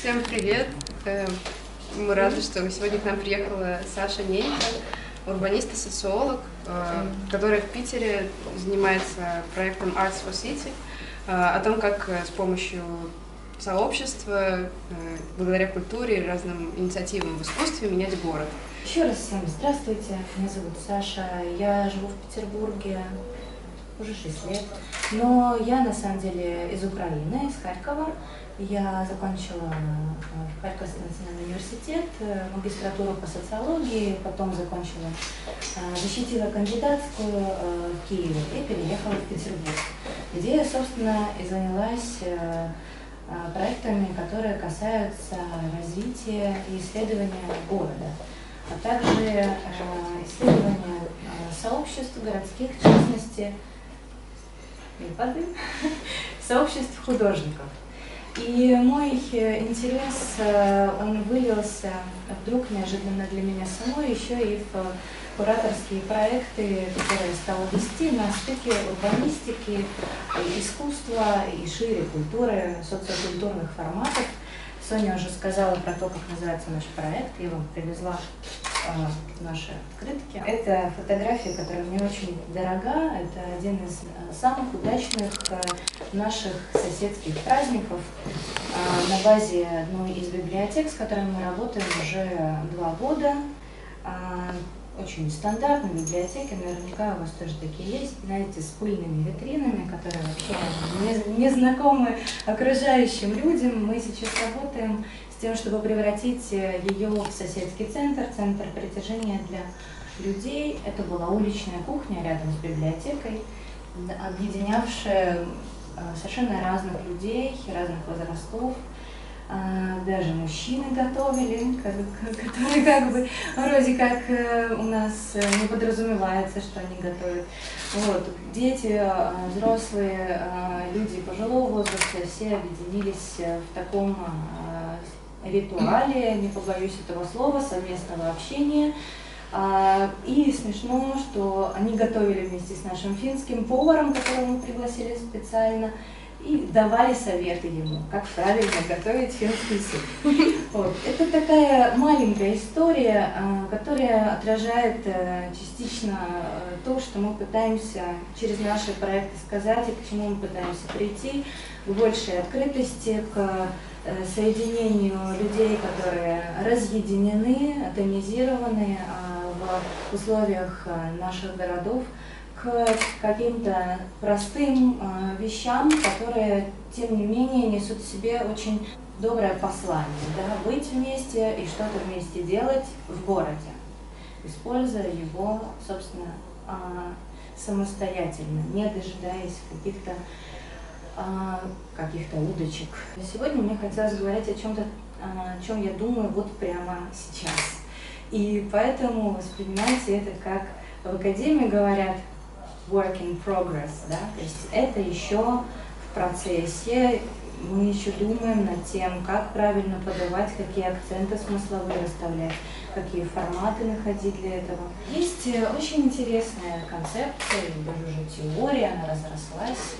Всем привет! Э, Мы рады, что сегодня к нам приехала Саша Ненька, урбанист и социолог, э, которая в Питере занимается проектом Arts for City, э, о том, как с помощью сообщества, благодаря культуре и разным инициативам в искусстве менять город. Еще раз всем здравствуйте, меня зовут Саша, я живу в Петербурге уже 6 лет, но я на самом деле из Украины, из Харькова. Я закончила э, Харьковский национальный университет, э, магистратуру по социологии, потом закончила, э, защитила кандидатскую в Киеве и переехала в Петербург, где я, собственно, и занялась проектами, которые касаются развития и исследования города а также исследования сообществ городских, в частности, не сообществ художников. И мой э, интерес, э, он вылился вдруг неожиданно для меня самой еще и в э, кураторские проекты, которые я стала вести на стыке урбанистики, искусства и шире культуры, социокультурных форматов. Соня уже сказала про то, как называется наш проект. Я вам привезла э, наши открытки. Это фотография, которая мне очень дорога. Это один из э, самых удачных э, наших соседских праздников э, на базе одной из библиотек, с которой мы работаем уже два года. Э, очень стандартной библиотеки, наверняка у вас тоже такие есть, знаете, с пыльными витринами, которые вообще не, не окружающим людям. Мы сейчас работаем с тем, чтобы превратить ее в соседский центр, центр притяжения для людей. Это была уличная кухня рядом с библиотекой, объединявшая э, совершенно разных людей, разных возрастов, даже мужчины готовили, которые как бы вроде как э, у нас э, не подразумевается, что они готовят. Вот. Дети, а, взрослые, а, люди пожилого возраста, все объединились в таком ритуале, не побоюсь этого слова, совместного общения. И смешно, что они готовили вместе с нашим финским поваром, которого мы пригласили специально, и давали советы ему, как правильно готовить финский суп. Вот. Это такая маленькая история, а, которая отражает э, частично э, то, что мы пытаемся через наши проекты сказать и к чему мы пытаемся прийти, к большей открытости, к э, соединению людей, которые разъединены, атомизированы а, в условиях наших городов, к каким-то простым э, вещам, которые, тем не менее, несут в себе очень доброе послание. Да? Быть вместе и что-то вместе делать в городе, используя его, собственно, э, самостоятельно, не дожидаясь каких-то э, каких-то удочек. Сегодня мне хотелось говорить о чем-то, о чем я думаю вот прямо сейчас. И поэтому воспринимайте это как в академии говорят work in progress, да, то есть это еще в процессе, мы еще думаем над тем, как правильно подавать, какие акценты смысловые расставлять, какие форматы находить для этого. Есть э, очень интересная концепция, даже уже теория, она разрослась,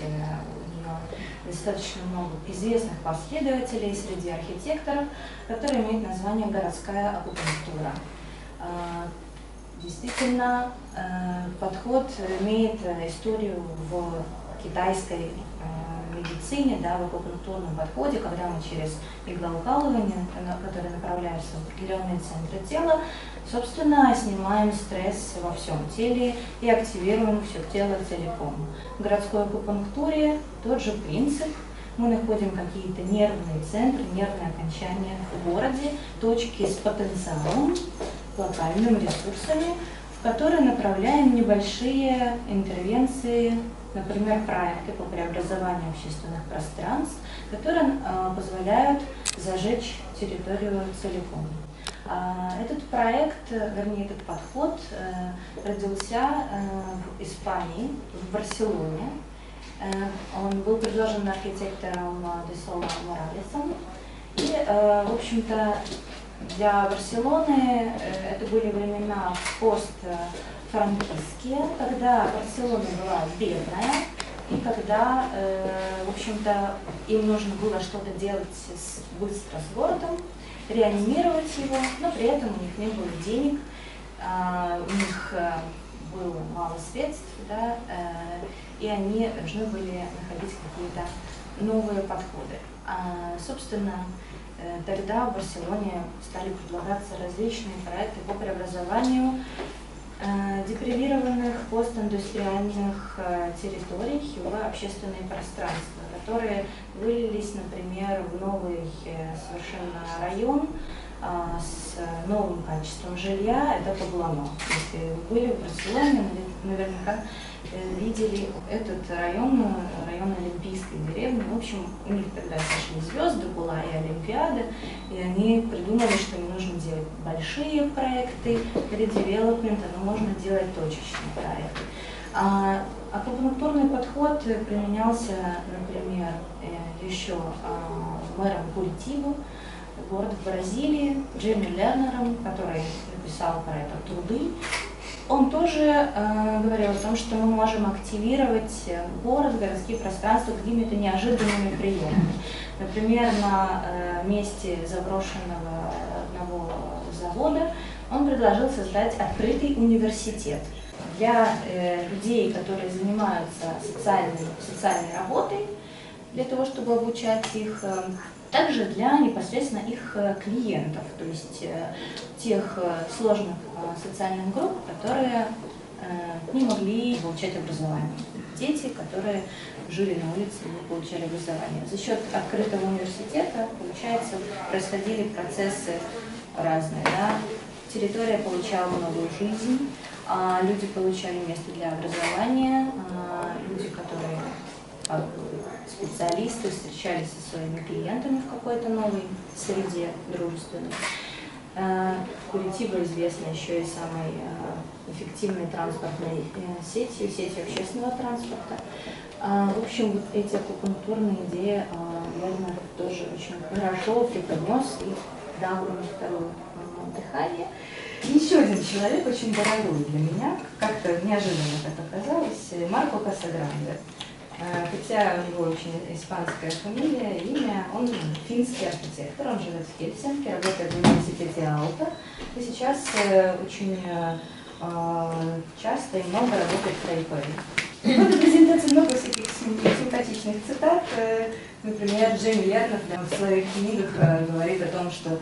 достаточно много известных последователей среди архитекторов, которые имеют название «городская акупунктура». Действительно, э, подход имеет историю в китайской э, медицине, да, в акупунктурном подходе, когда мы через иглоукалывание, которое направляется в определенные центры тела, собственно, снимаем стресс во всем теле и активируем все тело целиком. В городской акупунктуре тот же принцип. Мы находим какие-то нервные центры, нервные окончания в городе, точки с потенциалом, локальными ресурсами, в которые направляем небольшие интервенции, например, проекты по преобразованию общественных пространств, которые э, позволяют зажечь территорию целиком. А, этот проект, вернее, этот подход э, родился э, в Испании, в Барселоне. Он был предложен архитектором Десола Моралесом. И, в общем-то, для Барселоны э, это были времена постфранкистские, когда Барселона была бедная, И когда, э, в общем-то, им нужно было что-то делать с, быстро с городом, реанимировать его, но при этом у них не было денег, э, у них э, было мало средств, да, и они должны были находить какие-то новые подходы. А, собственно, тогда в Барселоне стали предлагаться различные проекты по преобразованию э, депривированных постиндустриальных э, территорий в общественные пространства, которые вылились, например, в новый совершенно район с новым качеством жилья, это Таблано. Если вы были в Барселоне, наверняка видели этот район, район Олимпийской деревни. В общем, у них тогда сошли звезды, была и Олимпиада, и они придумали, что не нужно делать большие проекты, редевелопмента, но можно делать точечные проекты. А акупунктурный подход применялся, например, э, еще а, мэром Куритибу, город в Бразилии, Джимми Лернером, который написал про это труды, он тоже э, говорил о том, что мы можем активировать город, городские пространства какими-то неожиданными приемами. Например, на э, месте заброшенного одного завода он предложил создать открытый университет для э, людей, которые занимаются социальной, социальной работой, для того, чтобы обучать их, э, также для непосредственно их э, клиентов, то есть э, тех сложных социальных групп, которые не могли получать образование. Дети, которые жили на улице и не получали образование. За счет открытого университета, получается, происходили процессы разные. Да? Территория получала новую жизнь, а люди получали место для образования, а люди, которые специалисты встречались со своими клиентами в какой-то новой среде дружественной. Э, Куритиба известна еще и самой э, эффективной транспортной э, сетью, сетью общественного транспорта. В общем, вот эти акупунктурные идеи Вернер тоже очень хорошо преподнес и дал ему второе дыхание. Еще один человек очень дорогой для меня, как-то неожиданно так оказалось, Марко Касагранде. Э, хотя у него очень испанская фамилия, имя, он финский архитектор, он живет в Хельсинки, работает в университете Алта, и сейчас э, очень э, часто и много работает в Тайпэе. В этой презентации много всяких симпатичных цитат. Например, Джейми Лернер в своих книгах говорит о том, что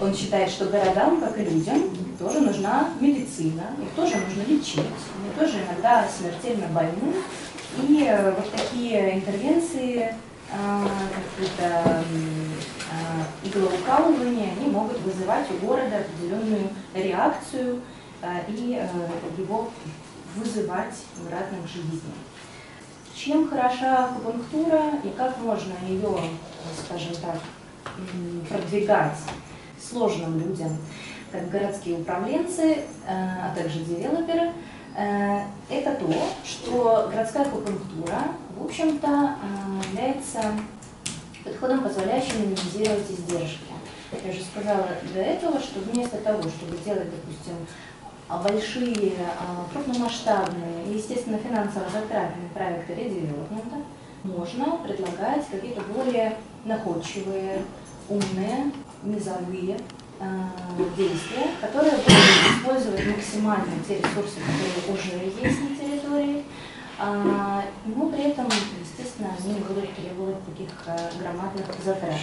он считает, что городам, как и людям, тоже нужна медицина, их тоже нужно лечить, они тоже иногда смертельно больны, и э, вот такие интервенции, а, какие-то а, иглоукалывания, они могут вызывать у города определенную реакцию а, и э, его вызывать обратно к жизни. Чем хороша акупунктура и как можно ее, скажем так, продвигать сложным людям, как городские управленцы, а также девелоперы – это то, что городская акупунктура, в общем-то, э, является подходом, позволяющим минимизировать издержки. Я уже сказала до этого, что вместо того, чтобы делать, допустим, большие, а, крупномасштабные естественно, финансово затратные проекты редевелопмента, можно предлагать какие-то более находчивые, умные, низовые Э, действия, которые будут использовать максимально те ресурсы, которые уже есть на территории, а, но при этом, естественно, они будут требовать таких э, громадных затрат.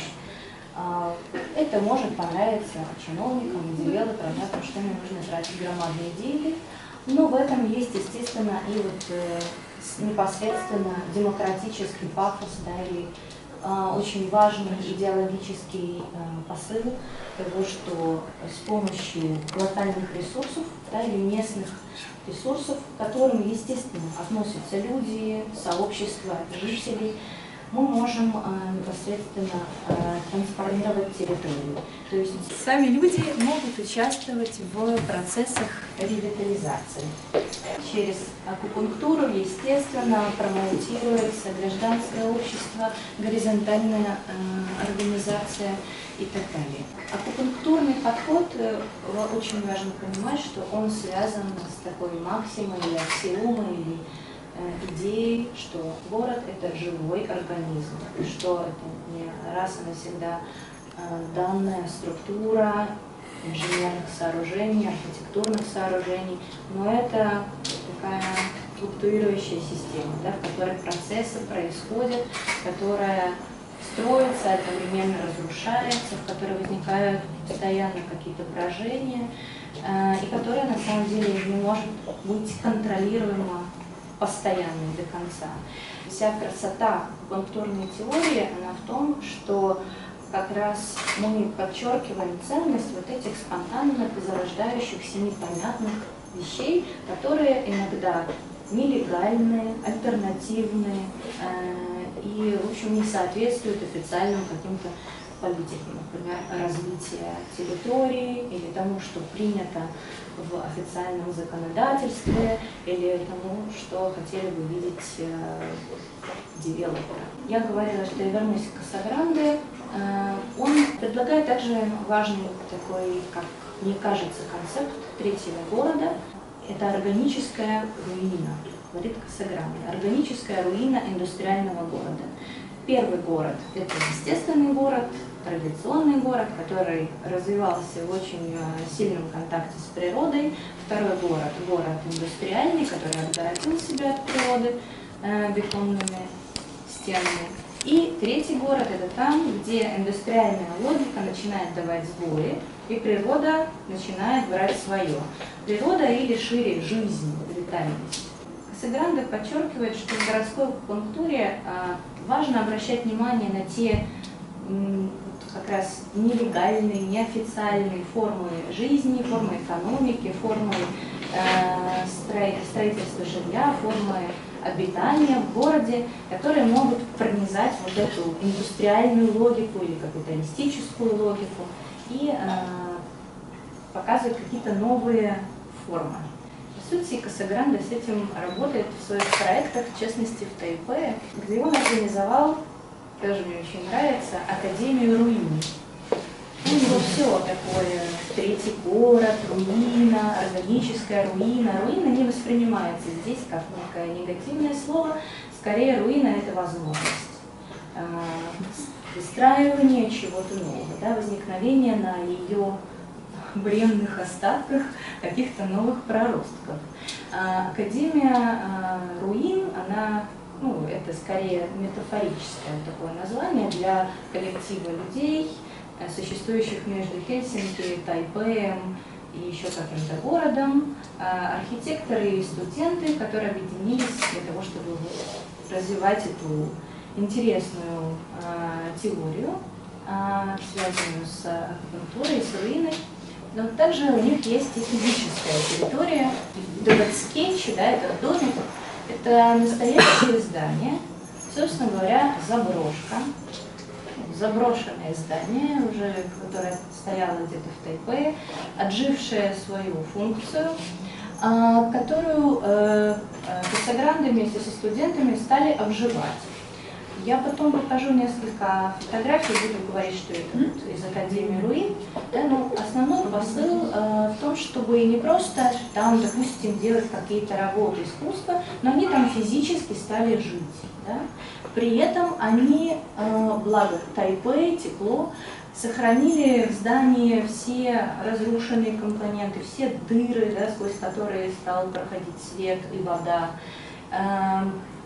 А, это может понравиться чиновникам девелоперам, да, потому что им нужно тратить громадные деньги, но в этом есть, естественно, и вот э, непосредственно демократический пафос, да, или очень важный идеологический а, посыл того, что с помощью локальных ресурсов да, или местных ресурсов, к которым, естественно, относятся люди, сообщества, жители, мы можем э, непосредственно э, трансформировать территорию. То есть сами люди могут участвовать в процессах ревитализации. Через акупунктуру, естественно, промоутируется гражданское общество, горизонтальная э, организация и так далее. Акупунктурный подход, очень важно понимать, что он связан с такой максимой или аксиомой, или идеей, что город – это живой организм, что это не раз и навсегда данная структура инженерных сооружений, архитектурных сооружений, но это такая флуктуирующая система, да, в которой процессы происходят, которая строится, одновременно разрушается, в которой возникают постоянно какие-то брожения, э, и которая на самом деле не может быть контролируема постоянно до конца. Вся красота культурной теории, она в том, что как раз мы подчеркиваем ценность вот этих спонтанно зарождающихся непонятных вещей, которые иногда нелегальные, альтернативные э, и, в общем, не соответствуют официальным каким-то политикам, например, развития территории или тому, что принято в официальном законодательстве, или тому, что хотели бы видеть э, девелоперы. Я говорила, что я вернусь к Касагранде. Э, он предлагает также важный такой, как мне кажется, концепт третьего города. Это органическая руина, говорит Касагранде. Органическая руина индустриального города. Первый город – это естественный город, традиционный город, который развивался в очень э, сильном контакте с природой. Второй город – город индустриальный, который отгородил себя от природы э, бетонными стенами. И третий город – это там, где индустриальная логика начинает давать сбои, и природа начинает брать свое. Природа или шире жизнь, витальность. Касагранде подчеркивает, что в городской культуре э, важно обращать внимание на те как раз нелегальные, неофициальные формы жизни, формы экономики, формы э, строительства жилья, формы обитания в городе, которые могут пронизать вот эту индустриальную логику или капиталистическую логику и э, показывать какие-то новые формы. По сути, Касагранде с этим работает в своих проектах, в частности в Тайпе, где он организовал тоже мне очень нравится, Академию руин. У него все такое, третий город, руина, органическая руина. Руина не воспринимается здесь как некое негативное слово, скорее руина – это возможность а, выстраивание чего-то нового, да, возникновение на ее бренных остатках каких-то новых проростков. А, Академия а, руин, она ну, это скорее метафорическое такое название для коллектива людей, э, существующих между Хельсинки, Тайпеем и еще каким-то городом, а, архитекторы и студенты, которые объединились для того, чтобы развивать эту интересную а, теорию, а, связанную с акупунктурой, с руиной. Но также у них есть и физическая территория. Догацкетч, да, это домик, это настоящее здание, собственно говоря, заброшка. Заброшенное здание, уже, которое стояло где-то в Тайпе, отжившее свою функцию, а, которую э, э, Касагранды вместе со студентами стали обживать. Я потом покажу несколько фотографий, буду говорить, что это вот из Академии Руин. Да, но основной посыл э, в том, чтобы не просто там, допустим, делать какие-то работы искусства, но они там физически стали жить. Да? При этом они, э, благо Тайпэй, тепло, сохранили в здании все разрушенные компоненты, все дыры, да, сквозь которые стал проходить свет и вода.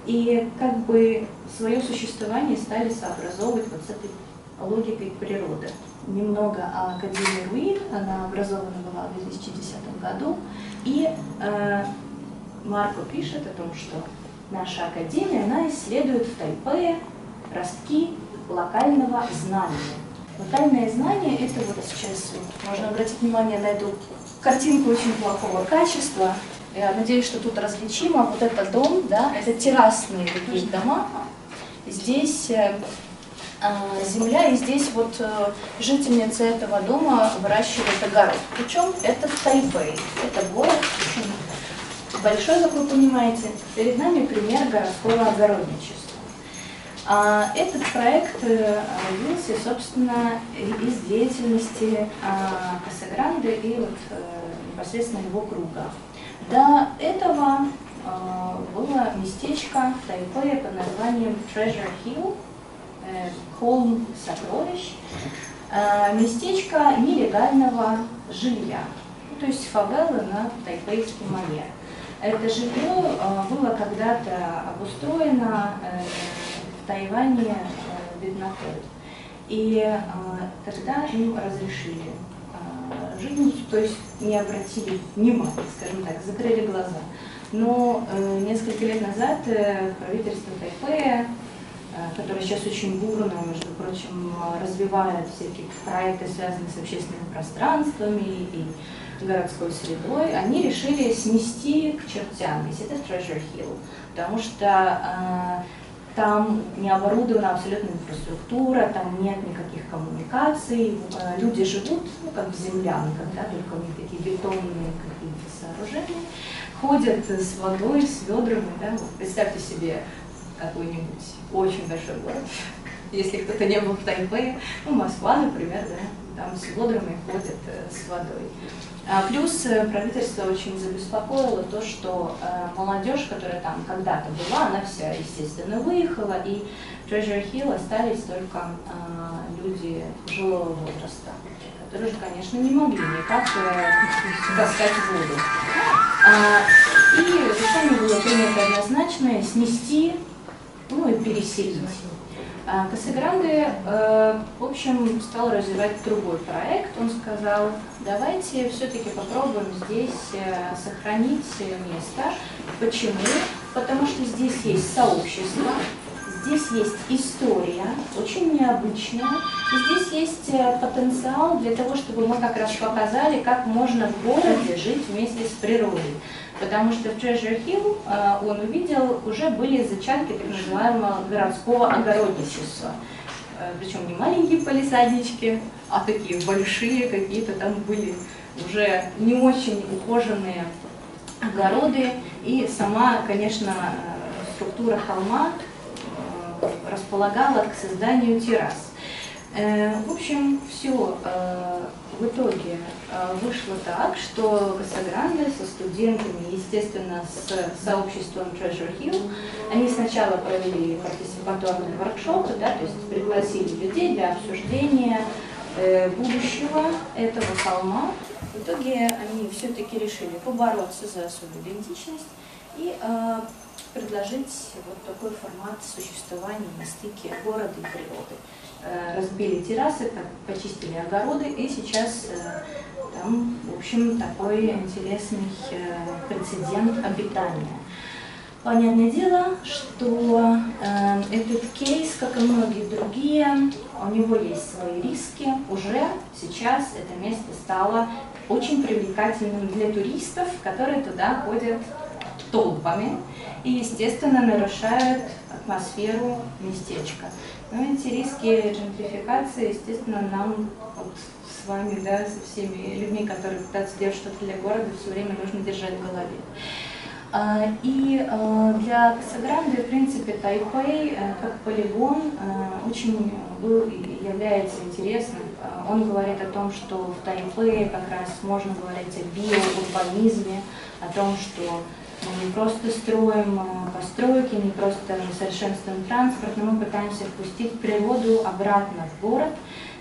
И как бы свое существование стали сообразовывать вот с этой логикой природы. Немного о Академии Руин, она образована была в 2010 году, и э, Марко пишет о том, что наша Академия, она исследует в Тайпе ростки локального знания. Локальное знание – это вот сейчас можно обратить внимание на эту картинку очень плохого качества, я надеюсь, что тут различимо. Вот это дом, да, это террасные такие дома. Здесь э, а, земля, и здесь вот э, жительница этого дома выращивает огород. Причем это Тайбэй. Это город очень большой, как вы понимаете. Перед нами пример городского огородничества. А, этот проект э, родился, собственно, из деятельности а, Касагранды и вот непосредственно его круга. До этого было местечко в Тайпе под названием Treasure Hill, холм сокровищ, местечко нелегального жилья, то есть фавелы на тайпейский манер. Это жилье было когда-то обустроено в Тайване беднотой. И тогда им разрешили жить, то есть не обратили внимания, скажем так, закрыли глаза. Но э, несколько лет назад э, правительство Тайпэя, э, которое сейчас очень бурно, между прочим, развивает всякие проекты, связанные с общественными пространствами и городской средой, они решили снести к чертям весь этот Treasure Hill, потому что там не оборудована абсолютно инфраструктура, там нет никаких коммуникаций, э, люди живут ну, как в землянках, да, только у них такие бетонные какие-то сооружения, ходят с водой, с ведрами, да, вот представьте себе какой-нибудь очень большой город, если кто-то не был в Тайпе, ну, Москва, например, да, там с ведрами ходят э, с водой. А плюс э, правительство очень забеспокоило то, что э, молодежь, которая там когда-то была, она вся, естественно, выехала, и в Treasure Hill остались только э, люди жилого возраста, которые же, конечно, не могли никак таскать воду. А, и решение было принято однозначное снести, ну и переселить. А Касагранде, э, в общем, стал развивать другой проект. Он сказал, давайте все-таки попробуем здесь э, сохранить место. Почему? Потому что здесь есть сообщество, здесь есть история, очень необычная. И здесь есть э, потенциал для того, чтобы мы как раз показали, как можно в городе жить вместе с природой. Потому что в Treasure Hill э, он увидел, уже были зачатки так называемого городского огородничества. Э, Причем не маленькие полисаднички, а такие большие какие-то там были уже не очень ухоженные огороды. И сама, конечно, э, структура холма располагала к созданию террас. В общем, все в итоге э, вышло так, что Касагранде со студентами, естественно, с сообществом Treasure Hill, они сначала провели партисипаторные воркшопы, да, то есть пригласили людей для обсуждения э, будущего этого холма. В итоге они все-таки решили побороться за свою идентичность и э, предложить вот такой формат существования на стыке города и природы. Э, разбили террасы, почистили огороды, и сейчас э, там, в общем, такой интересный э, прецедент обитания. Понятное дело, что этот кейс, как и многие другие, у него есть свои риски. Уже сейчас это место стало очень привлекательным для туристов, которые туда ходят толпами и, естественно, нарушают атмосферу местечка. Ну, эти риски джентрификации, естественно, нам вот с вами, да, со всеми людьми, которые пытаются делать что-то для города, все время нужно держать в голове. А, и а, для Касагранды, в принципе, Тайпей э, как полигон э, очень был и является интересным. А, он говорит о том, что в Тайпее как раз можно говорить о биоурбанизме, о том, что мы не просто строим постройки, не просто совершенствуем транспорт, но мы пытаемся впустить природу обратно в город.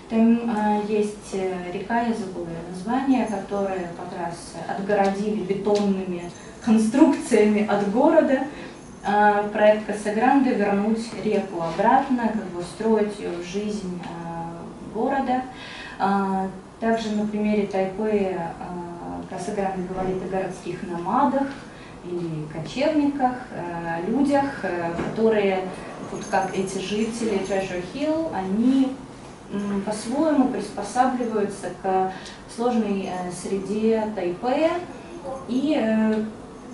Там э, есть э, река, я забыла ее название, которая как раз отгородили бетонными конструкциями от города. Э, проект Касагранде вернуть реку обратно, как бы устроить ее в жизнь э, города. Э, также на примере Тайпы э, Касагранде говорит о городских намадах, или кочевниках, э, людях, э, которые, вот как эти жители Treasure Hill, они по-своему приспосабливаются к сложной э, среде Тайпея и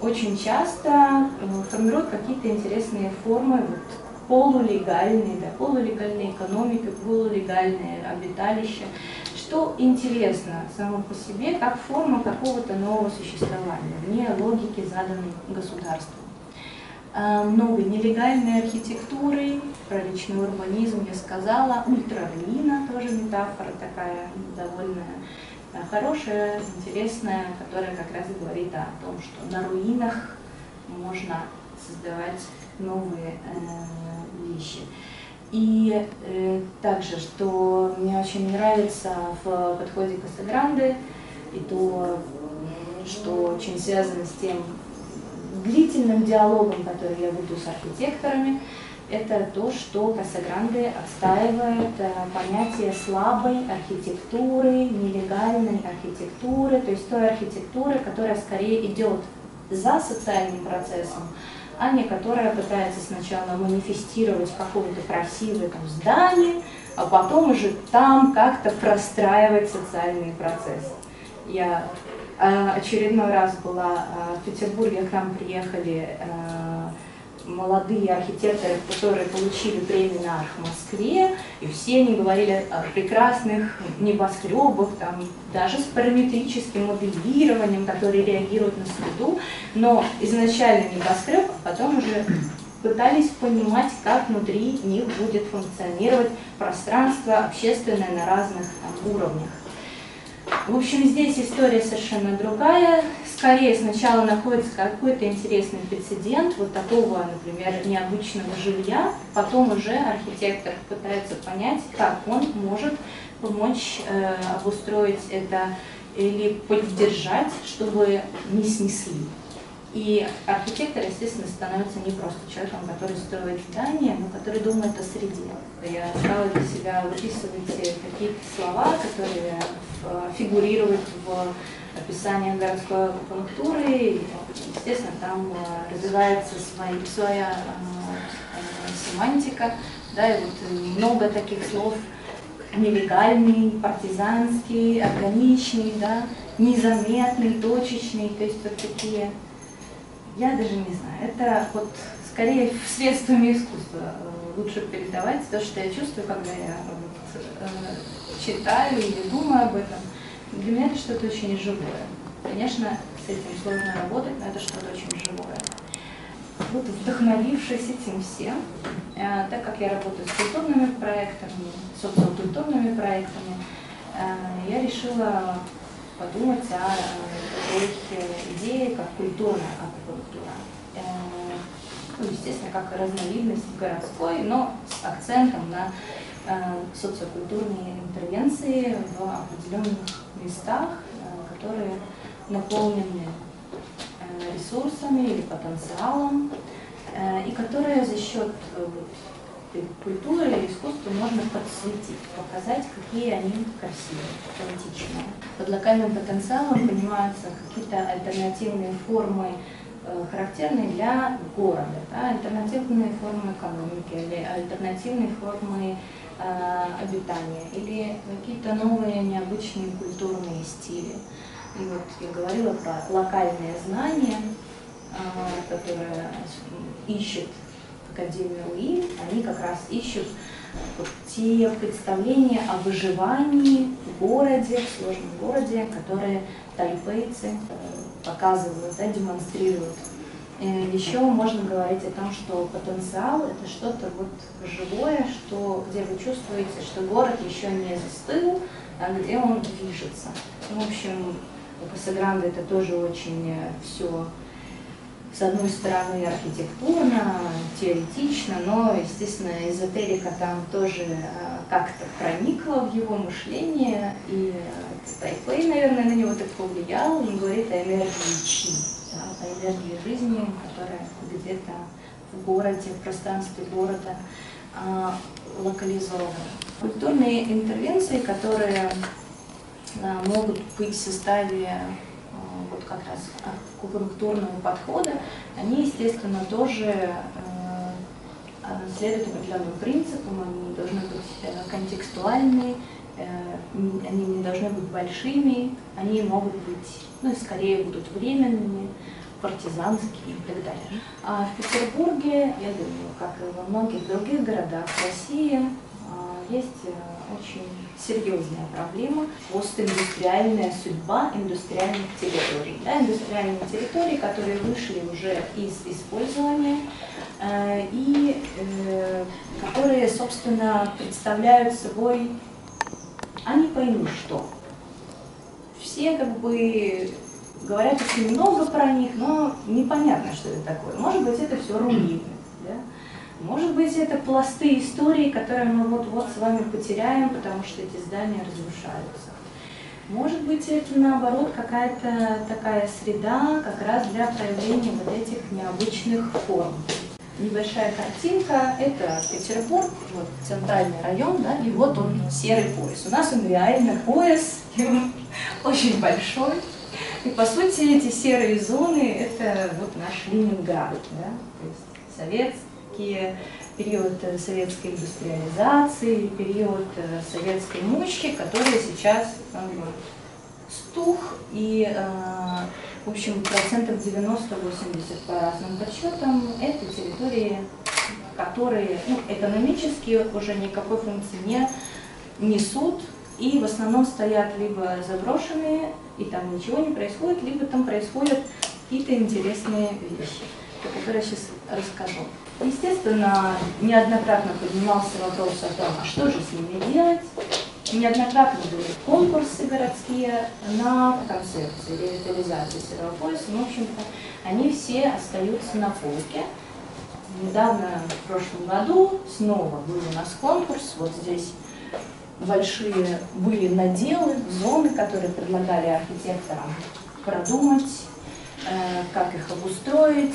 очень часто формируют какие-то интересные формы вот, полулегальные, да, полулегальные экономики, полулегальные обиталища что интересно само по себе, как форма какого-то нового существования, вне логики, заданной государством. Много нелегальной архитектуры, про личный урбанизм я сказала, ультраруина, тоже метафора такая довольно хорошая, интересная, которая как раз говорит о том, что на руинах можно создавать новые э, вещи. И э, также, что мне очень нравится в подходе Касагранды, и то, что очень связано с тем длительным диалогом, который я веду с архитекторами, это то, что Касагранде отстаивает э, понятие слабой архитектуры, нелегальной архитектуры, то есть той архитектуры, которая скорее идет за социальным процессом, а не которая пытается сначала манифестировать какое-то красивое там, здание, а потом уже там как-то простраивать социальный процесс. Я э, очередной раз была э, в Петербурге, к нам приехали молодые архитекторы, которые получили премию на Арх Москве, и все они говорили о прекрасных небоскребах, там, даже с параметрическим моделированием, которые реагируют на среду, но изначально небоскреб, а потом уже пытались понимать, как внутри них будет функционировать пространство общественное на разных там, уровнях. В общем, здесь история совершенно другая. Скорее сначала находится какой-то интересный прецедент вот такого, например, необычного жилья. Потом уже архитектор пытается понять, как он может помочь э, обустроить это или поддержать, чтобы не снесли. И архитектор, естественно, становится не просто человеком, который строит здание, но который думает о среде. Я стала для себя выписывать какие-то слова, которые фигурируют в описании городской акупунктуры. Естественно, там э, развивается своя, э, семантика, да, и вот много таких слов нелегальный, партизанский, органичный, да, незаметный, точечный, то есть вот такие я даже не знаю. Это вот скорее средствами искусства э, лучше передавать то, что я чувствую, когда я вот, э, читаю или думаю об этом. Для меня это что-то очень живое. Конечно, с этим сложно работать, но это что-то очень живое. Вот вдохновившись этим всем, э, так как я работаю с культурными проектами, социокультурными проектами, э, я решила подумать о такой идее, как культурная аквакультура. Э, ну, естественно, как разновидность городской, но с акцентом на э, социокультурные интервенции в определенных местах, э, которые наполнены ресурсами или потенциалом, и которые за счет культуры или искусства можно подсветить, показать, какие они красивые, поэтичные. Под локальным потенциалом понимаются какие-то альтернативные формы, э, характерные для города, да, альтернативные формы экономики или альтернативные формы э, обитания или какие-то новые необычные культурные стили. И вот я говорила про локальные знания, э, которые ищет Академию УИ, они как раз ищут те представления о выживании в городе, в сложном городе, которые тайпейцы э, показывают, да, демонстрируют. И еще можно говорить о том, что потенциал – это что-то вот живое, что, где вы чувствуете, что город еще не застыл, а где он движется. В общем, у Касагранды это тоже очень э, все с одной стороны архитектурно, теоретично, но, естественно, эзотерика там тоже а, как-то проникла в его мышление, и Тайпей, наверное, на него так повлиял, он говорит о энергии чи, энергии жизни, которая где-то в городе, в пространстве города а, локализована. Культурные интервенции, которые а, могут быть в составе вот как раз акупунктурного подхода, они, естественно, тоже а, следуют определенным принципам, они должны быть э, контекстуальны, э, они не должны быть большими, они могут быть, ну, скорее будут временными, партизанские и так далее. А в Петербурге, я думаю, как и во многих других городах России, а, есть очень серьезная проблема, постиндустриальная судьба индустриальных территорий. Да, индустриальные территории, которые вышли уже из использования э, и э, которые, собственно, представляют собой, они поймут что. Все как бы говорят очень много про них, но непонятно, что это такое. Может быть, это все руины, да? Может быть, это пласты истории, которые мы вот-вот с вами потеряем, потому что эти здания разрушаются. Может быть, это наоборот какая-то такая среда как раз для проявления вот этих необычных форм. Небольшая картинка, это Петербург, вот центральный район, да, и вот он серый пояс. У нас он реально пояс, очень большой. И по сути эти серые зоны это вот наш Ленинград, да, то есть советские период э, советской индустриализации, период э, советской мощи, который сейчас бы, стух и, э, в общем, процентов 90-80 по разным подсчетам это территории, которые ну, экономически уже никакой функции не несут и в основном стоят либо заброшенные, и там ничего не происходит, либо там происходят какие-то интересные вещи, о которых я сейчас расскажу. Естественно, неоднократно поднимался вопрос о том, а что же с ними делать. Неоднократно были конкурсы городские на концепции ревитализации серого пояса. Ну, в общем-то, они все остаются на полке. Недавно, в прошлом году, снова был у нас конкурс. Вот здесь большие были наделы, зоны, которые предлагали архитекторам продумать, э, как их обустроить,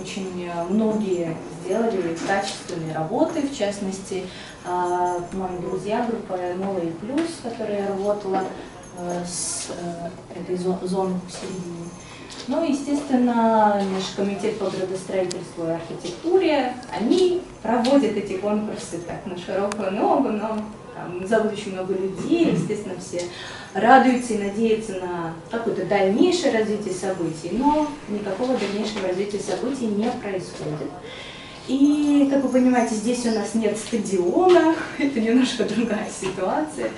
очень э, многие сделали качественные работы, в частности, э, мои друзья, группа «Новый плюс», которая работала с этой зоной в середине. Ну, естественно, наш комитет по градостроительству и архитектуре, они проводят эти конкурсы так на широкую ногу, но там, зовут очень много людей, естественно, все радуются и надеются на какое-то дальнейшее развитие событий, но никакого дальнейшего развития событий не происходит. И, как вы понимаете, здесь у нас нет стадиона, это немножко другая ситуация,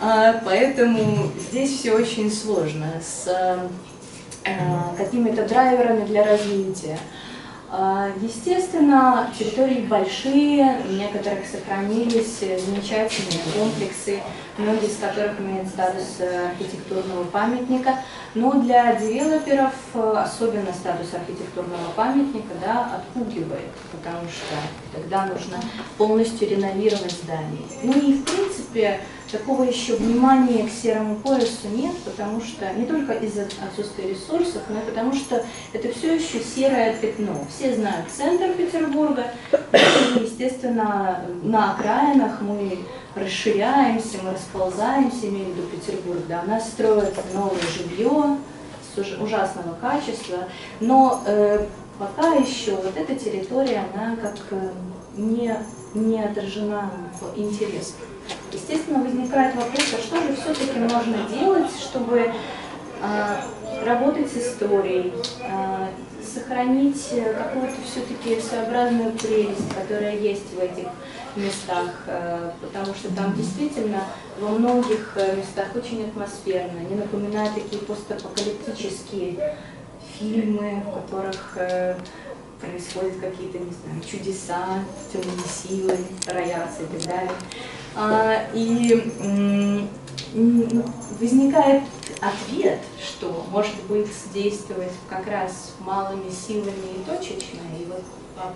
а, поэтому здесь все очень сложно с а, какими-то драйверами для развития. А, естественно, территории большие, в некоторых сохранились замечательные комплексы, многие из которых имеют статус э, архитектурного памятника. Но для девелоперов э, особенно статус архитектурного памятника да, отпугивает, потому что тогда нужно полностью реновировать здание. Ну и в принципе такого еще внимания к серому поясу нет, потому что не только из-за отсутствия ресурсов, но и потому что это все еще серое пятно. Все знают центр Петербурга, и, естественно, на окраинах мы расширяемся, мы расползаемся, имею в виду Петербург, да, у нас строят новое жилье с ужасного качества, но э, пока еще вот эта территория, она как э, не, не отражена в интересах. Естественно, возникает вопрос, а что же все-таки можно делать, чтобы э, работать с историей, э, сохранить какую-то все-таки своеобразную прелесть, которая есть в этих местах, э, потому что там действительно во многих э, местах очень атмосферно. Они напоминают такие постапокалиптические фильмы, в которых э, происходят какие-то, не знаю, чудеса, темные силы, роятся и так далее. А, и возникает ответ, что может быть действовать как раз малыми силами и точечно, и вот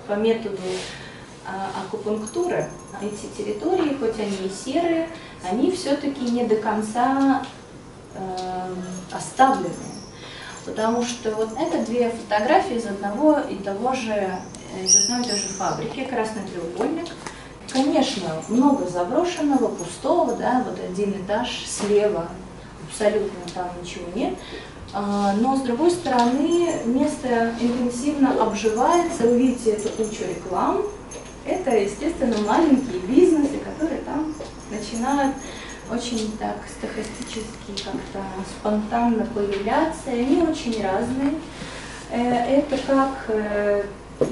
по, методу а, акупунктуры эти территории, хоть они и серые, они все-таки не до конца э, оставлены. Потому что вот это две фотографии из одного и того же, из одной и той же фабрики, красный треугольник. Конечно, много заброшенного, пустого, да, вот один этаж слева, абсолютно там ничего нет. А, но с другой стороны, место интенсивно обживается, вы видите эту кучу реклам, это, естественно, маленькие бизнесы, которые там начинают очень так стахастически как-то спонтанно появляться, они очень разные. Э, это как э,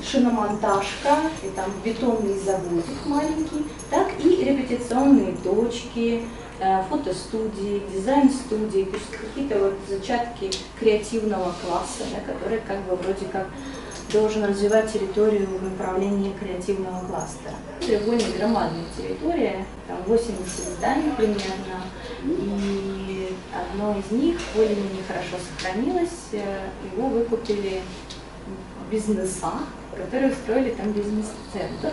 шиномонтажка, и там бетонный заводик маленький, так и репетиционные точки, э, фотостудии, дизайн-студии, то есть какие-то вот зачатки креативного класса, да, которые как бы вроде как должен развивать территорию в направлении креативного кластера. Треугольник громадная территория, там 80 зданий примерно, и одно из них более-менее хорошо сохранилось. Э, его выкупили бизнеса, которые устроили там бизнес-центр.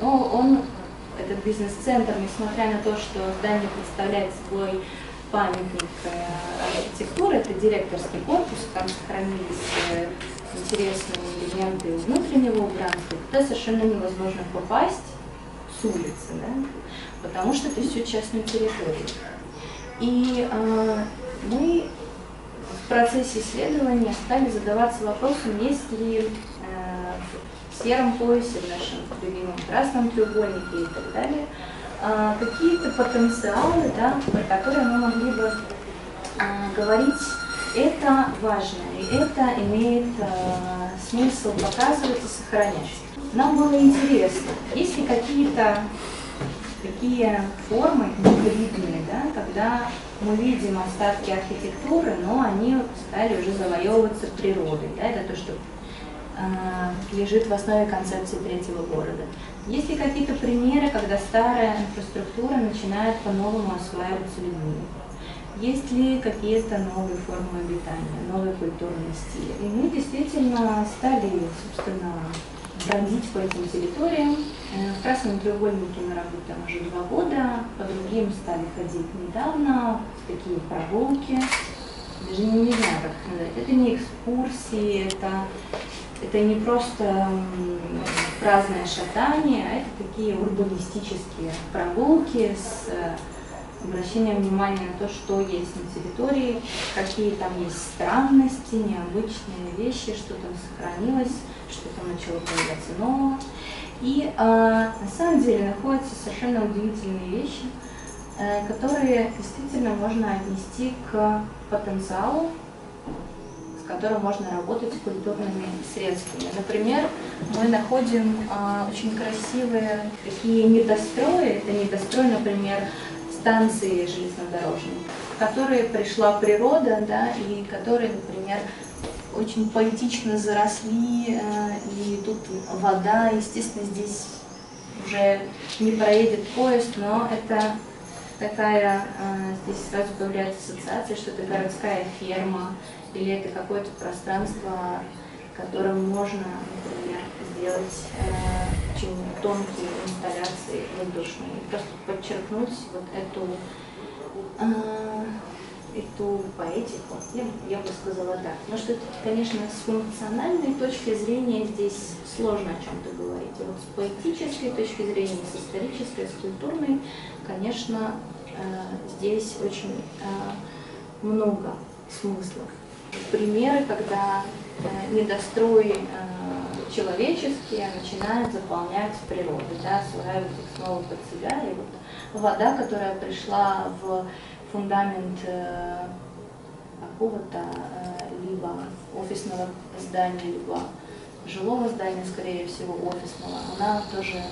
Но он, этот бизнес-центр, несмотря на то, что здание представляет собой памятник э, архитектуры, это директорский корпус, там сохранились интересные элементы внутреннего убранства, туда совершенно невозможно попасть с улицы, да? потому что это все частная территория. И э, мы в процессе исследования стали задаваться вопросом, есть ли э, в сером поясе, в нашем любимом красном треугольнике и так далее, э, какие-то потенциалы, да, про которые мы могли бы э, говорить это важно, и это имеет э, смысл показывать и сохранять. Нам было интересно, есть ли какие-то такие формы гибридные, да, когда мы видим остатки архитектуры, но они стали уже завоевываться природой. Да, это то, что э, лежит в основе концепции третьего города. Есть ли какие-то примеры, когда старая инфраструктура начинает по-новому осваиваться людьми? Есть ли какие-то новые формы обитания, новые культурные стили? И мы действительно стали, собственно, бродить по этим территориям. Э, в Красном треугольнике мы работаем уже два года, по другим стали ходить недавно, такие прогулки. Даже не, не знаю, как сказать. Это не экскурсии, это, это не просто праздное шатание, а это такие урбанистические прогулки с обращение внимания на то, что есть на территории, какие там есть странности, необычные вещи, что там сохранилось, что там начало появляться нового. И э, на самом деле находятся совершенно удивительные вещи, э, которые действительно можно отнести к потенциалу, с которым можно работать культурными средствами. Например, мы находим э, очень красивые такие недострои. Это недострой, например, станции железнодорожной, в которые пришла природа, да, и которые, например, очень поэтично заросли, э, и тут вода, естественно, здесь уже не проедет поезд, но это такая, э, здесь сразу появляется ассоциация, что это городская ферма, или это какое-то пространство, которым можно, например, сделать э, очень тонкие инсталляции воздушные. Просто подчеркнуть вот эту, эту поэтику, я, я бы сказала так. Потому что, конечно, с функциональной точки зрения здесь сложно о чем-то говорить. А вот с поэтической точки зрения, с исторической, с культурной, конечно, э, здесь очень э, много смыслов. Примеры, когда э, недострой э, человеческие начинают заполнять природу, да, осваивать их снова под себя. И вот вода, которая пришла в фундамент э, какого-то э, либо офисного здания, либо жилого здания, скорее всего, офисного, она тоже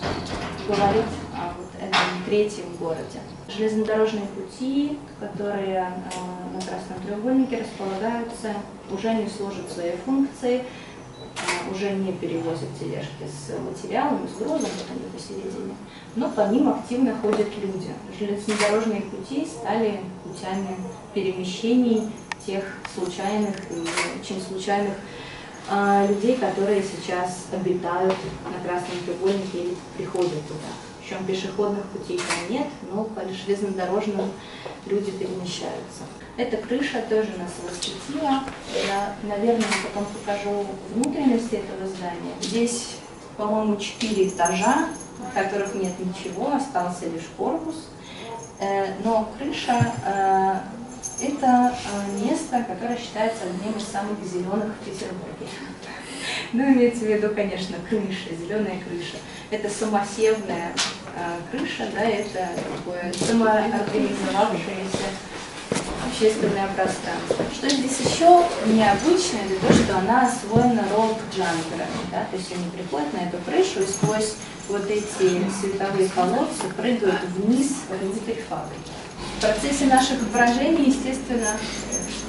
говорит о вот этом третьем городе. Железнодорожные пути, которые э, на Красном треугольнике располагаются, уже не служат своей функции, уже не перевозят тележки с материалом, с грузом, вот они посередине, но по ним активно ходят люди. Железнодорожные пути стали путями перемещений тех случайных очень случайных а, людей, которые сейчас обитают на Красном треугольнике или приходят туда. Причем пешеходных путей там нет, но по железнодорожным люди перемещаются. Эта крыша тоже нас восхитила. Я, наверное, потом покажу внутренности этого здания. Здесь, по-моему, четыре этажа, в которых нет ничего, остался лишь корпус. Э, но крыша э, – это э, место, которое считается одним из самых зеленых в Петербурге. Ну, имеется в виду, конечно, крыша, зеленая крыша. Это самосевная крыша, да, это такое самоорганизовавшееся общественное пространство. Что здесь еще необычно, это то, что она освоена ролл-джамперами. Да? То есть они приходят на эту крышу и сквозь вот эти световые колодцы прыгают вниз внутрь фабрики. В процессе наших выражений, естественно,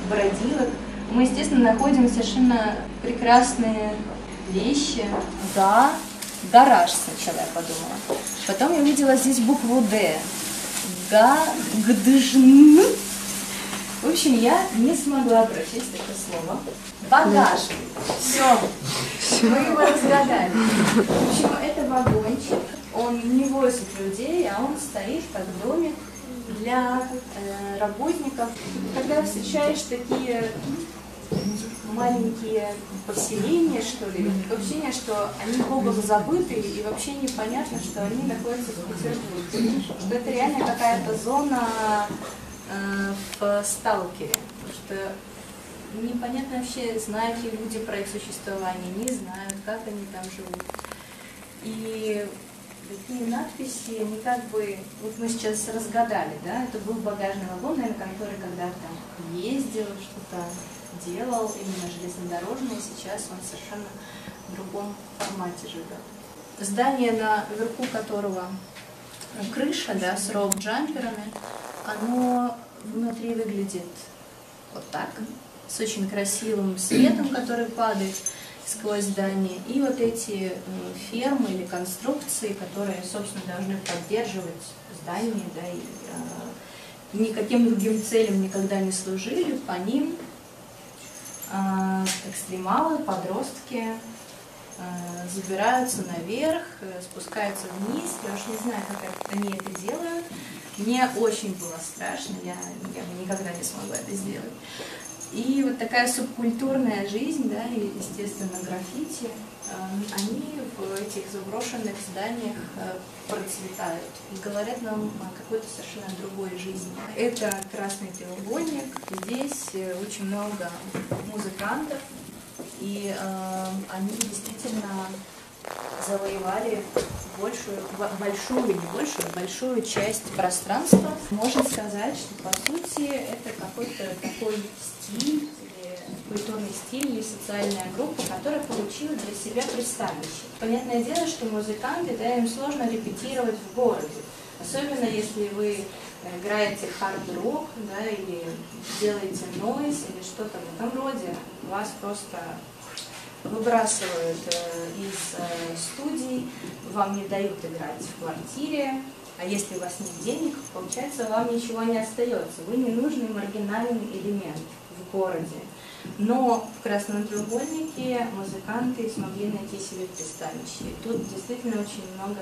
бродилок, мы, естественно, находим совершенно прекрасные вещи. Да, гараж сначала я подумала. Потом я увидела здесь букву «Д». Га, гдыжн, В общем, я не смогла прочесть это слово. Багаж. Все. Мы его разгадали. В общем, это вагончик. Он не возит людей, а он стоит как домик для э, работников. Когда встречаешь такие маленькие поселения, что ли, ощущение, что они Богом забыты, и вообще непонятно, что они находятся в Петербурге. Что это реально какая-то зона в Сталкере. Потому что непонятно вообще, знают ли люди про их существование, не знают, как они там живут. И такие надписи, они как бы, вот мы сейчас разгадали, да, это был багажный вагон, наверное, который когда-то там ездил, что-то делал, именно железнодорожный, сейчас он совершенно в другом формате живет. Здание, на верху которого крыша, да, с ролл-джамперами, оно внутри выглядит вот так, с очень красивым светом, который падает сквозь здание, и вот эти фермы или конструкции, которые, собственно, должны поддерживать здание, да, и э, никаким другим целям никогда не служили, по ним э, экстремалы, подростки э, забираются наверх, э, спускаются вниз, я уж не знаю, как они это делают, мне очень было страшно, я, я никогда не смогла это сделать. И вот такая субкультурная жизнь, да, и, естественно, граффити, эм, они в этих заброшенных зданиях э, процветают и говорят нам о какой-то совершенно другой жизни. Это красный треугольник, здесь э, очень много музыкантов, и э, они действительно завоевали большую, большую, не большую, большую часть пространства. Можно сказать, что по сути это какой-то такой стиль, культурный стиль или социальная группа, которая получила для себя пристанище. Понятное дело, что музыканты, да, им сложно репетировать в городе. Особенно если вы играете хард-рок, да, или делаете нойз, или что-то в этом роде, вас просто выбрасывают э, из э, студий, вам не дают играть в квартире, а если у вас нет денег, получается, вам ничего не остается. Вы ненужный маргинальный элемент в городе. Но в Красном треугольнике музыканты смогли найти себе пристанище. Тут действительно очень много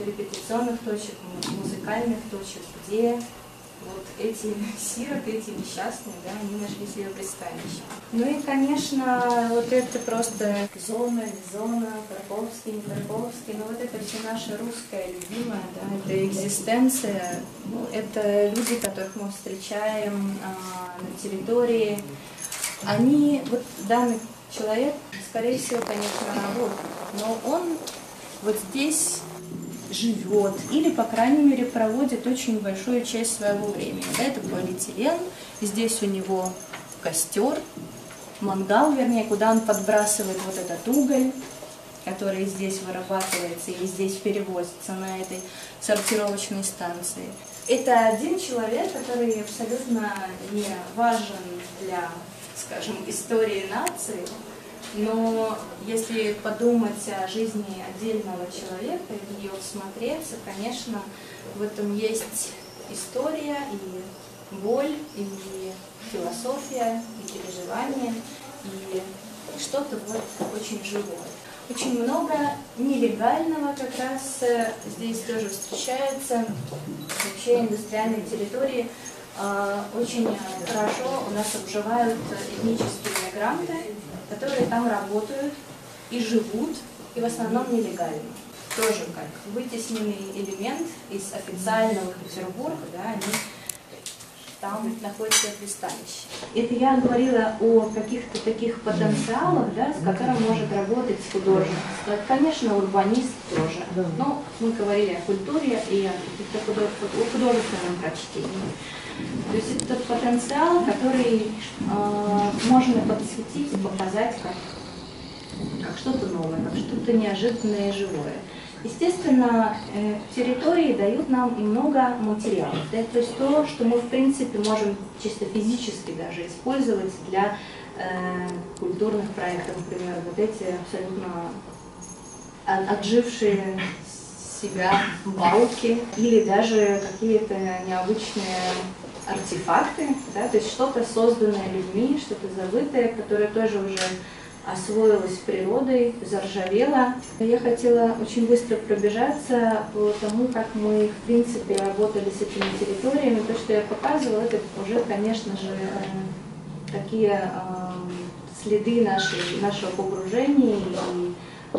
репетиционных точек, музыкальных точек, где вот эти сироты, эти несчастные, да, они нашли себе пристанище. Ну и, конечно, вот это просто зона, зона, Карповский, не Карповский, но вот это все наша русская любимая, да, это экзистенция, ну, это люди, которых мы встречаем а, на территории. Они, вот данный человек, скорее всего, конечно, работает, но он вот здесь живет или, по крайней мере, проводит очень большую часть своего времени. Да, это полиэтилен, здесь у него костер, мангал, вернее, куда он подбрасывает вот этот уголь, который здесь вырабатывается или здесь перевозится на этой сортировочной станции. Это один человек, который абсолютно не важен для, скажем, истории нации, но если подумать о жизни отдельного человека и в нее всмотреться, конечно, в этом есть история и боль, и философия, и переживания, и что-то вот очень живое. Очень много нелегального как раз э, здесь тоже встречается. Вообще индустриальные территории э, очень хорошо у нас обживают этнические мигранты, которые там работают и живут, и в основном нелегально. Тоже как вытесненный элемент из официального Петербурга, да, они там находится пристанище. Это я говорила о каких-то таких потенциалах, да, с которым может работать художник. Конечно, урбанист тоже. Но мы говорили о культуре и о художественном прочтении. То есть это тот потенциал, который э, можно подсветить показать как, как что-то новое, как что-то неожиданное и живое. Естественно, э, территории дают нам и много материалов. Да? То есть то, что мы в принципе можем чисто физически даже использовать для э, культурных проектов, например, вот эти абсолютно отжившие себя балки или даже какие-то необычные артефакты, да, то есть что-то созданное людьми, что-то забытое, которое тоже уже освоилась природой, заржавела. Я хотела очень быстро пробежаться по тому, как мы, в принципе, работали с этими территориями. То, что я показывала, это уже, конечно же, э, такие э, следы нашей, нашего погружения и э,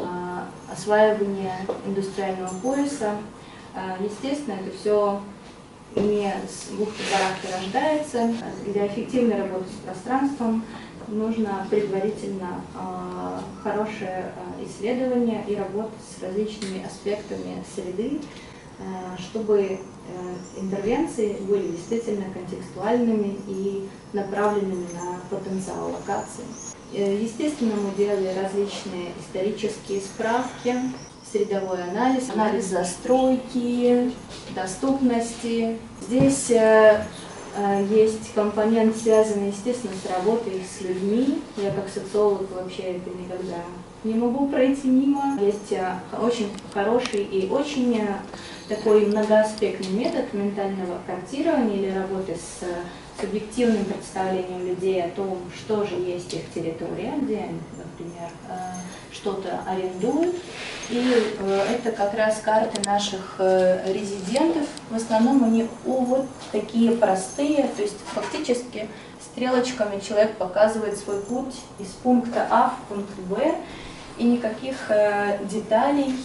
осваивания индустриального пояса. Естественно, это все не с бухты-барахты рождается. Для эффективной работы с пространством нужно предварительно э, хорошее э, исследование и работа с различными аспектами среды, э, чтобы э, интервенции были действительно контекстуальными и направленными на потенциал локации. Э, естественно, мы делали различные исторические справки, средовой анализ, анализ застройки, доступности. Здесь э, э, есть компонент, связанный, естественно, с работой с людьми. Я как социолог вообще это никогда не могу пройти мимо. Есть э, очень хороший и очень такой многоаспектный метод ментального картирования или работы с субъективным представлением людей о том, что же есть их территория, где они, например, что-то арендуют. И э, это как раз карты наших э, резидентов. В основном они вот такие простые, то есть фактически стрелочками человек показывает свой путь из пункта А в пункт Б, и никаких э, деталей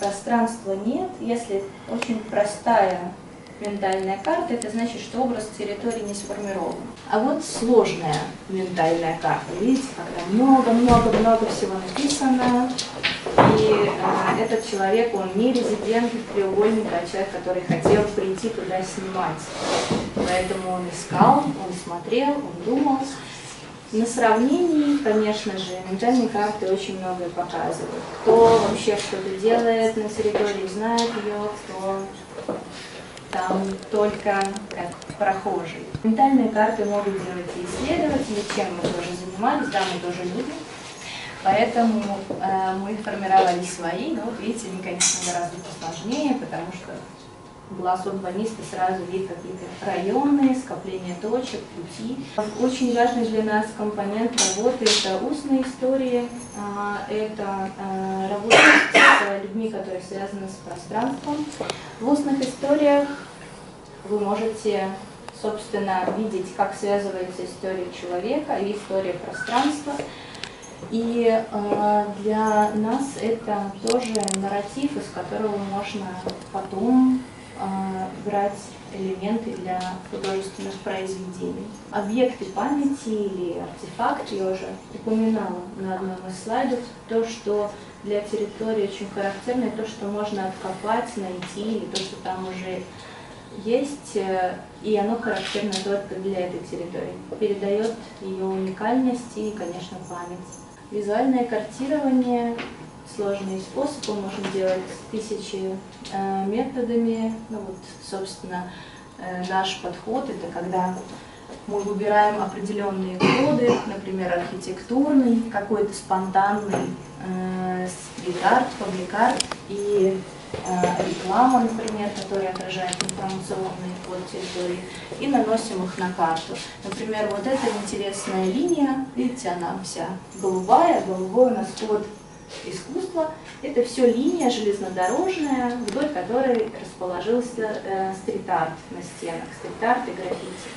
пространства нет, если очень простая ментальная карта, это значит, что образ территории не сформирован. А вот сложная ментальная карта. Видите, когда много-много-много всего написано, и э, этот человек, он не резидент треугольника, а человек, который хотел прийти туда снимать. Поэтому он искал, он смотрел, он думал. На сравнении, конечно же, ментальные карты очень многое показывают. Кто вообще что-то делает на территории, знает ее, кто там только как прохожий. Ментальные карты могут делать и исследователи, чем мы тоже занимались, да, мы тоже люди. Поэтому э, мы формировали свои, но вот видите, они, конечно, гораздо посложнее, потому что глаз урбаниста сразу видит какие-то районы, скопления точек, пути. Очень важный для нас компонент работы – это устные истории, а, это а, работа с людьми, которые связаны с пространством. В устных историях вы можете, собственно, видеть, как связывается история человека и история пространства. И э, для нас это тоже нарратив, из которого можно потом брать элементы для художественных произведений. Объекты памяти или артефакты, я уже упоминала на одном из слайдов, то, что для территории очень характерно, то, что можно откопать, найти, или то, что там уже есть, э, и оно характерно только для этой территории. Передает ее уникальность и, конечно, память. Визуальное картирование сложный способ, он можно делать тысячи э, методами. Ну вот, собственно, э, наш подход это когда мы выбираем определенные коды, например, архитектурный, какой-то спонтанный э, стрит-арт, паблик-арт и э, реклама, например, которая отражает информационный код территории, и наносим их на карту. Например, вот эта интересная линия, видите, она вся голубая, голубой у нас код искусства. Это все линия железнодорожная, вдоль которой расположился э, стрит-арт на стенах, стрит-арт и граффити.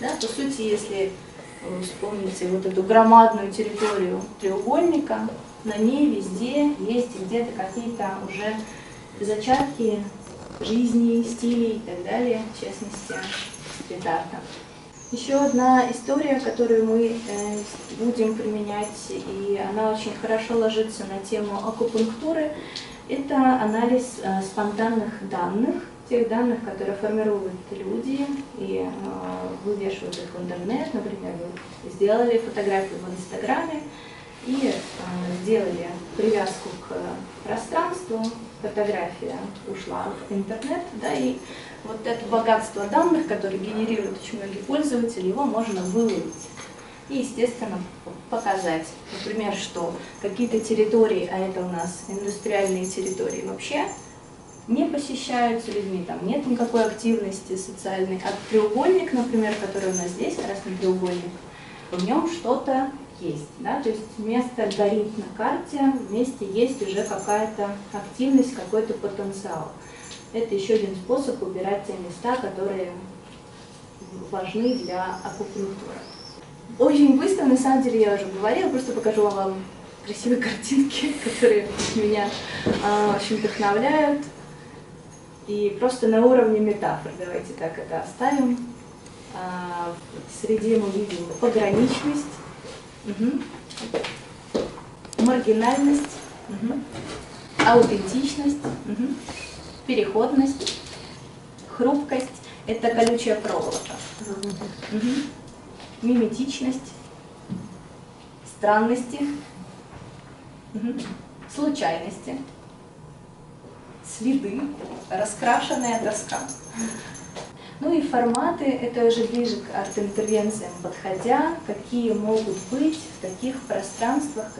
Да, по сути, если вы вспомните вот эту громадную территорию треугольника, на ней везде есть где-то какие-то уже зачатки жизни, стилей и так далее, в частности, стрит-арта. Еще одна история, которую мы э, будем применять, и она очень хорошо ложится на тему акупунктуры, это анализ э, спонтанных данных, тех данных, которые формируют люди и э, вывешивают их в интернет. Например, вы сделали фотографию в Инстаграме и сделали привязку к пространству, фотография ушла в интернет, да, и вот это богатство данных, которые генерируют очень многие пользователи, его можно выловить и, естественно, показать. Например, что какие-то территории, а это у нас индустриальные территории вообще, не посещаются людьми, там нет никакой активности социальной. А треугольник, например, который у нас здесь, красный треугольник, в нем что-то есть. Да? То есть место горит на карте, вместе есть уже какая-то активность, какой-то потенциал. Это еще один способ убирать те места, которые важны для акупунктуры. Очень быстро, на самом деле, я уже говорила, просто покажу вам красивые картинки, которые меня э, очень вдохновляют. И просто на уровне метафор, давайте так это оставим. Э, среди мы видим пограничность, угу. маргинальность, угу. аутентичность, угу. Переходность, хрупкость. Это колючая проволока. Угу. Миметичность, странности, угу. случайности, следы, раскрашенная доска. Ну и форматы, это уже ближе к арт-интервенциям подходя, какие могут быть в таких пространствах,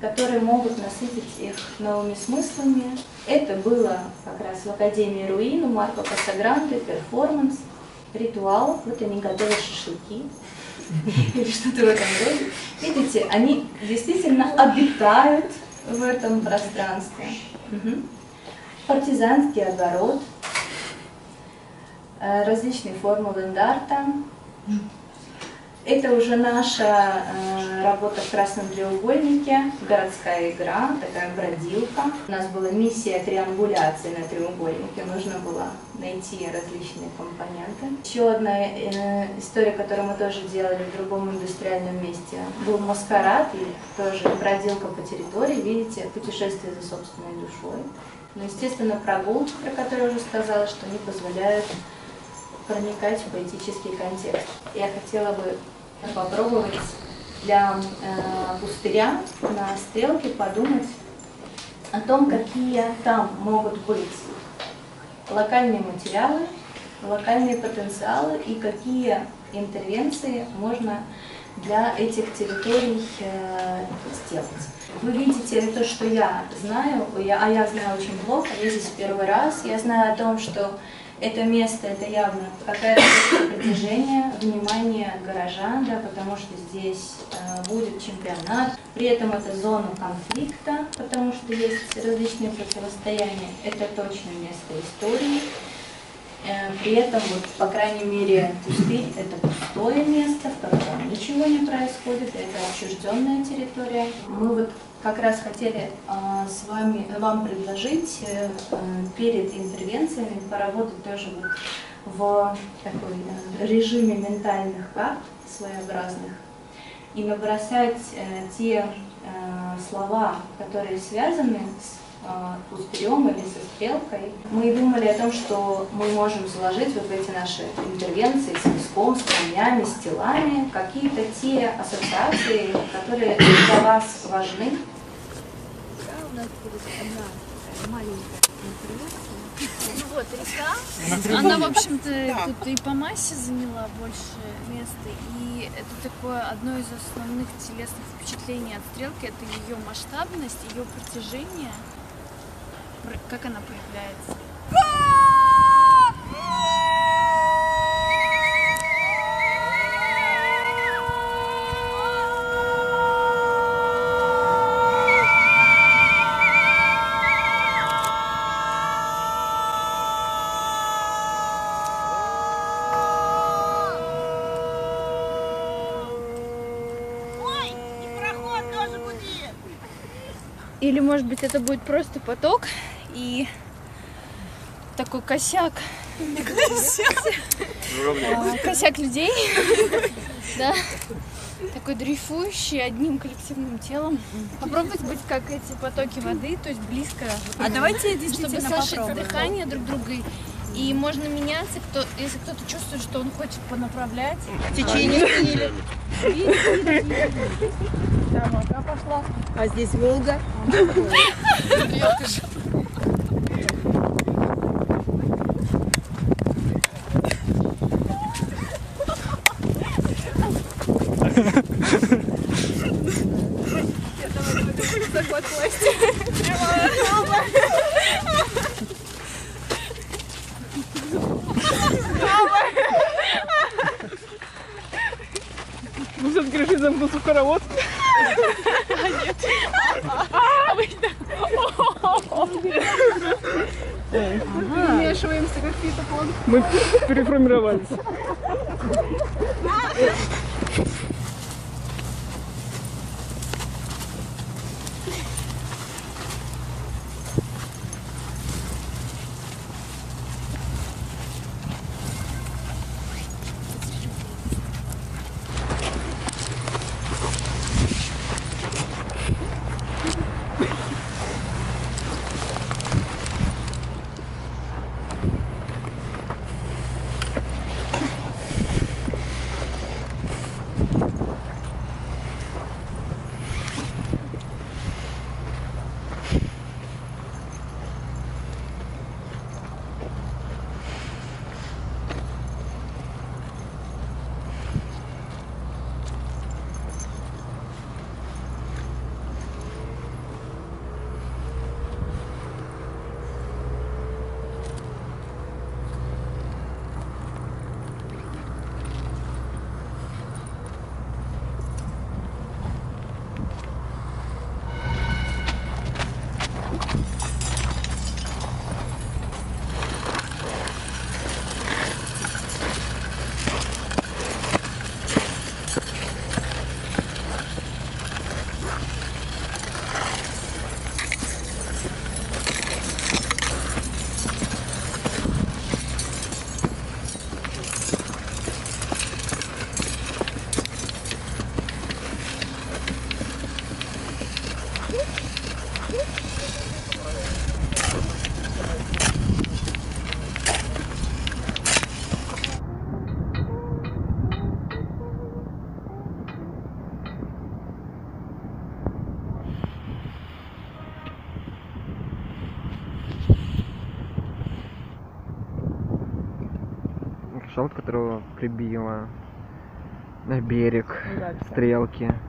которые могут насытить их новыми смыслами. Это было как раз в Академии Руин у Марко Касагранде, перформанс, ритуал. Вот они готовят шашлыки или что-то в этом роде. Видите, они действительно обитают в этом пространстве. Партизанский огород, э, различные формы лендарта. Это уже наша э, работа в красном треугольнике, городская игра, такая бродилка. У нас была миссия триангуляции на треугольнике, нужно было найти различные компоненты. Еще одна э, история, которую мы тоже делали в другом индустриальном месте, был маскарад, и тоже бродилка по территории, видите, путешествие за собственной душой. Но, естественно, прогулки, про которые я уже сказала, что они позволяют проникать в поэтический контекст. Я хотела бы попробовать для э, пустыря на стрелке подумать о том, какие там могут быть локальные материалы, локальные потенциалы и какие интервенции можно для этих территорий э, сделать. Вы видите то, что я знаю, а я знаю очень плохо, я здесь первый раз, я знаю о том, что это место, это явно какая-то притяжение, внимание горожан, да, потому что здесь э, будет чемпионат. При этом это зона конфликта, потому что есть различные противостояния. Это точно место истории. Э, при этом, вот, по крайней мере, пустырь – это пустое место, в котором ничего не происходит, это отчужденная территория. Мы вот как раз хотели а, с вами, вам предложить э, э, перед интервенциями поработать тоже вот в такой э, режиме ментальных карт своеобразных. И набросать те слова, которые связаны с пустырем или со стрелкой. Мы думали о том, что мы можем заложить вот в эти наши интервенции с песком, с камнями, с телами, какие-то те ассоциации, которые для вас важны, нас будет одна маленькая ну вот, река, она, в общем-то, тут и по массе заняла больше места, и это такое одно из основных телесных впечатлений от стрелки, это ее масштабность, ее протяжение, как она проявляется. Или, может быть, это будет просто поток и такой косяк. Косяк людей. Да. Такой дрейфующий одним коллективным телом. Попробовать быть как эти потоки воды, то есть близко. А давайте действительно Чтобы слышать дыхание друг друга. И можно меняться, кто, если кто-то чувствует, что он хочет понаправлять. Течение сменили. Там Ака пошла, а здесь Волга. Которого прибило на берег стрелки.